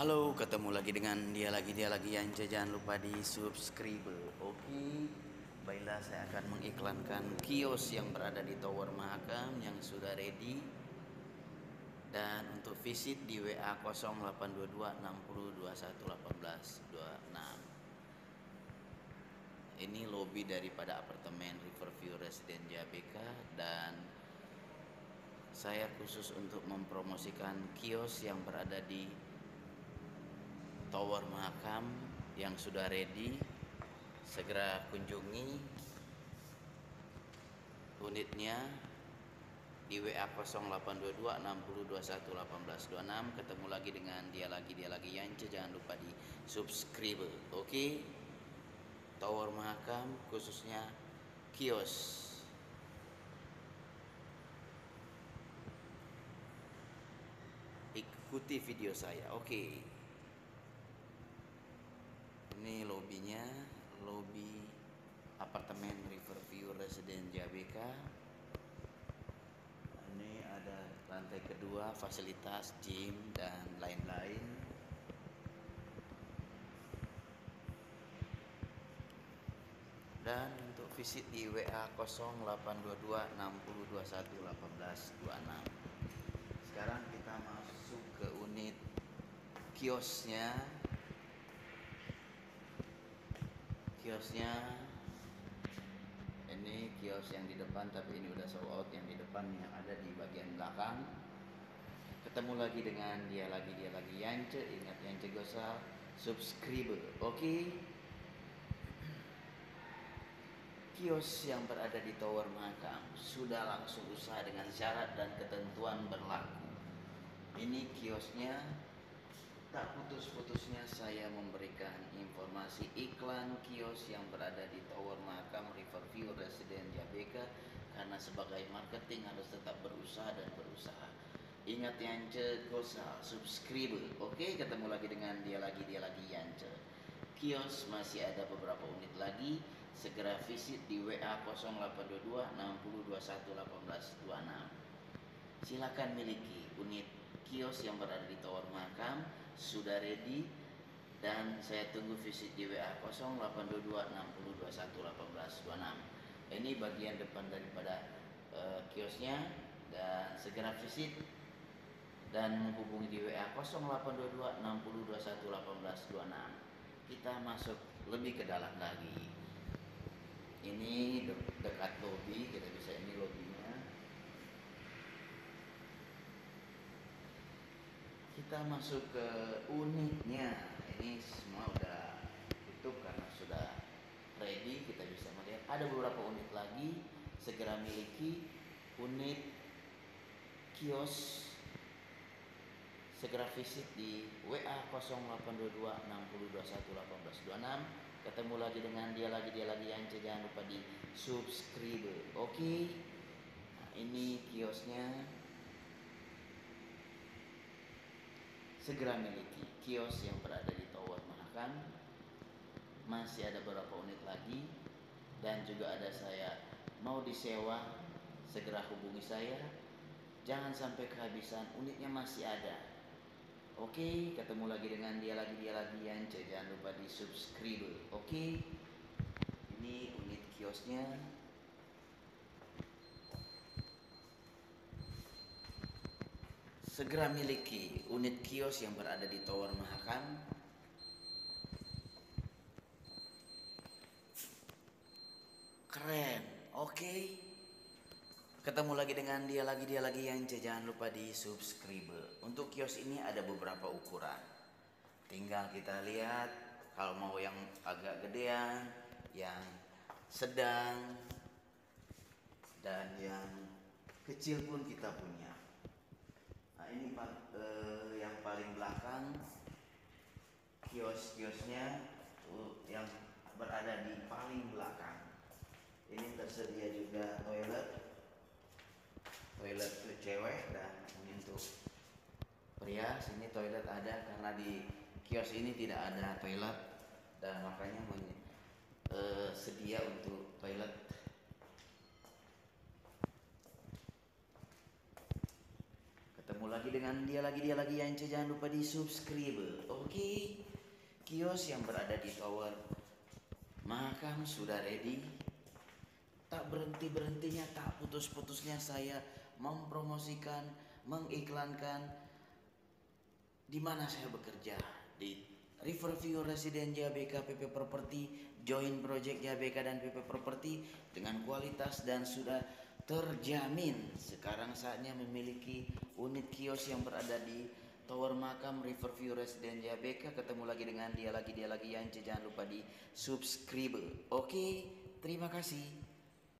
Halo, ketemu lagi dengan dia lagi dia lagi yang jangan lupa di subscribe. Oke, baiklah saya akan mengiklankan kios yang berada di Tower Mahakam yang sudah ready. Dan untuk visit di WA 0822 60 Ini lobby daripada apartemen Riverview Resident JBK dan saya khusus untuk mempromosikan kios yang berada di Tower Mahakam yang sudah ready segera kunjungi unitnya di WA 0822 6021 ketemu lagi dengan dia lagi dia lagi. Yance jangan lupa di subscribe oke okay? Tower Mahakam khususnya kios. Ikuti video saya oke okay ini lobbynya lobby apartemen Riverview Resident JBK ini ada lantai kedua fasilitas gym dan lain-lain. Dan untuk visit di WA 0822 6021 1826 sekarang kita masuk ke unit kiosnya kiosnya. Ini kios yang di depan tapi ini udah sold out yang di depan yang ada di bagian belakang. Ketemu lagi dengan dia lagi dia lagi. Yance ingat Yance Gosal subscribe oke. Okay? kios yang berada di Tower Makam sudah langsung usaha dengan syarat dan ketentuan berlaku. Ini kiosnya Tak putus-putusnya saya memberikan informasi iklan kios yang berada di Tower Mahakam Riverview Resident Jabeka karena sebagai marketing harus tetap berusaha dan berusaha. Ingat Yance Gosa, subscribe. Oke, ketemu lagi dengan dia lagi, dia lagi Yance. Kios masih ada beberapa unit lagi. Segera visit di WA 0822 6021 1826. Silakan miliki unit kios yang berada di Tower Makam sudah ready dan saya tunggu visit di WA 0822 Ini bagian depan daripada uh, kiosnya dan segera visit dan menghubungi di WA 0822 Kita masuk lebih ke dalam lagi. Ini dekat lobby, kita bisa ini lobbynya kita masuk ke unitnya. Ini semua udah tutup karena sudah ready kita bisa melihat. Ada beberapa unit lagi segera miliki. Unit kios segera visit di WA 0822 6021 ketemu lagi dengan dia lagi dia lagi yang jangan lupa di subscribe. Oke. Okay? nah, ini kiosnya segera miliki kios yang berada di Tower Mahakam masih ada beberapa unit lagi. Dan juga ada saya mau disewa segera hubungi saya. Jangan sampai kehabisan unitnya masih ada. Oke ketemu lagi dengan dia lagi dia lagi yang jangan lupa di subscribe oke ini unit kiosnya segera miliki unit kios yang berada di Tower Mahakam. Keren oke. Okay. ketemu lagi dengan dia lagi dia lagi yang jangan lupa di subscribe. Untuk kios ini ada beberapa ukuran. Tinggal kita lihat kalau mau yang agak gedean yang sedang dan yang kecil pun kita punya Ini uh, yang paling belakang kios-kiosnya uh, yang berada di paling belakang. Ini tersedia juga toilet, toilet untuk cewek dan untuk pria. Sini toilet ada karena di kios ini tidak ada toilet dan makanya uh, sedia untuk toilet ketemu ketemu dengan dia lagi dia lagi yang jangan lupa di subscribe oke kios yang berada di tower makam sudah ready. Tak berhenti berhentinya tak putus putusnya saya mempromosikan mengiklankan di mana saya bekerja. Di Riverview Residen JBK PP Property, Join Project JBK dan PP Property dengan kualitas dan sudah terjamin. Sekarang saatnya memiliki unit kios yang berada di Tower Makam Riverview Residen JBK. Ketemu lagi dengan dia lagi dia lagi yang jangan lupa di subscribe. Oke, terima kasih.